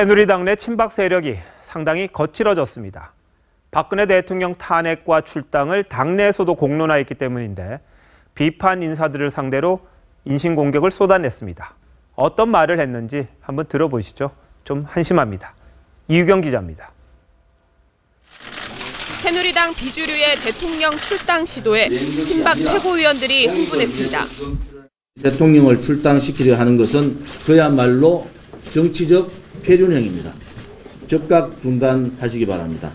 새누리당 내 친박 세력이 상당히 거칠어졌습니다. 박근혜 대통령 탄핵과 출당을 당내에서도 공론화했기 때문인데 비판 인사들을 상대로 인신공격을 쏟아냈습니다. 어떤 말을 했는지 한번 들어보시죠. 좀 한심합니다. 이유경 기자입니다. 새누리당 비주류의 대통령 출당 시도에 친박 최고위원들이 흥분했습니다. 대통령을 출당시키려 하는 것은 그야말로 정치적 폐륜행입니다. 즉각 중단하시기 바랍니다.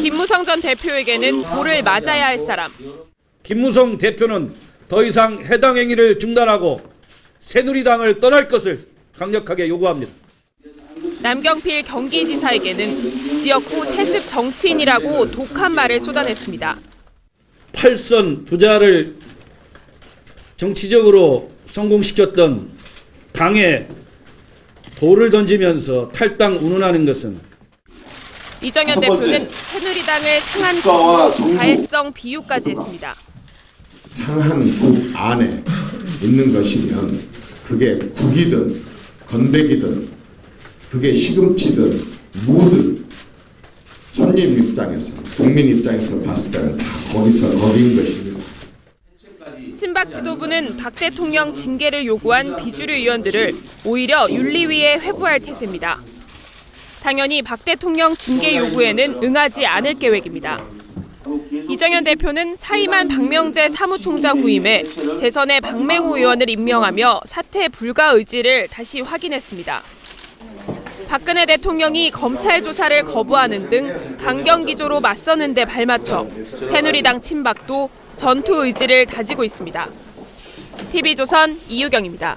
김무성 전 대표에게는 볼을 맞아야 할 사람, 김무성 대표는 더 이상 해당 행위를 중단하고 새누리당을 떠날 것을 강력하게 요구합니다. 남경필 경기지사에게는 지역구 세습 정치인이라고 독한 말을 쏟아냈습니다. 팔선 부자를 정치적으로 성공시켰던 당에 돌을 던지면서 탈당 운운하는 것은 이정현 대표는 새누리당을 상한 정부. 가해성 비유까지 했습니다. 상한 국 안에 있는 것이면 그게 국이든 건배기든 그게 시금치든 무든 손님 입장에서 국민 입장에서 봤을 때는 다 거기서 거기인 것입니다. 친박 지도부는 박 대통령 징계를 요구한 비주류 의원들을 오히려 윤리위에 회부할 태세입니다. 당연히 박 대통령 징계 요구에는 응하지 않을 계획입니다. 이정현 대표는 사임한 박명재 사무총장 후임에 재선의 박맹우 의원을 임명하며 사퇴 불가 의지를 다시 확인했습니다. 박근혜 대통령이 검찰 조사를 거부하는 등 강경 기조로 맞서는 데 발맞춰 새누리당 친박도 전투 의지를 다지고 있습니다. TV조선 이유경입니다.